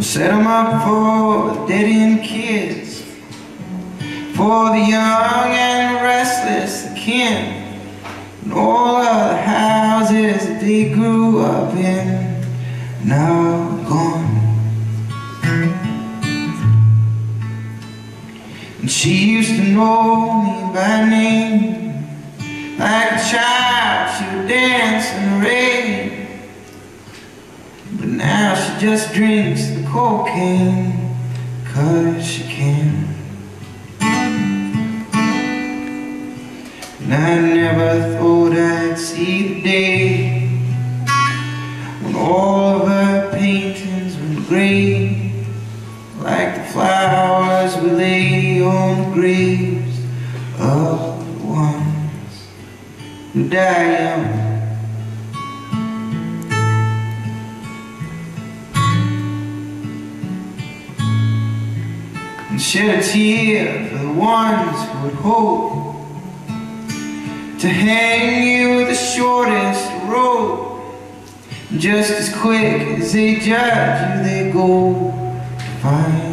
Set them up for the dead-end kids, for the young and restless, kin, and all of the houses that they grew up in, now gone. And she used to know me by name, like a child she would dance in the rain. But now she just drinks the cocaine Cause she can And I never thought I'd see the day When all of her paintings went gray Like the flowers we lay on the graves Of die and shed a tear for the ones who would hope to hang you with the shortest rope. Just as quick as they judge you, they go find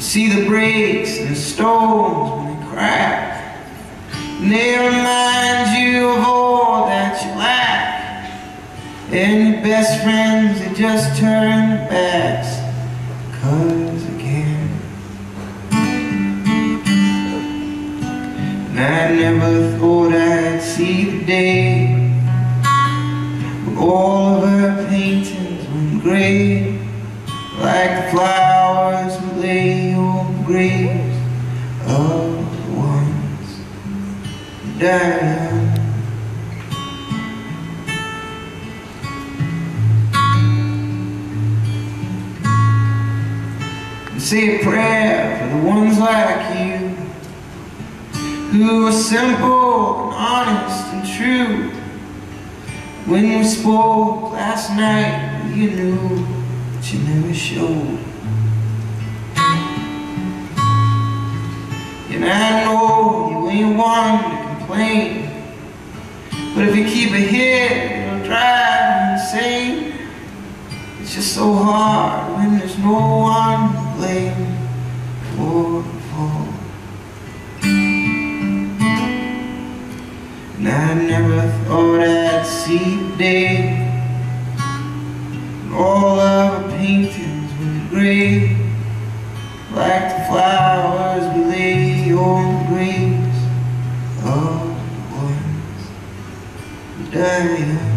You see the breaks and the stones when they crack, and they remind you of all that you lack. And your best friends, they just turn their backs. Cause can And I never thought I'd see the day all of her paintings went gray Like flowers died young say a prayer for the ones like you who are simple and honest and true. When we spoke last night, you knew, but you never showed. And I know you ain't one complain, but if you keep it hid, it'll drive insane. It's just so hard when there's no one to blame for the fall. And I never thought I'd see the day when all the paintings were gray like the flowers we lay on the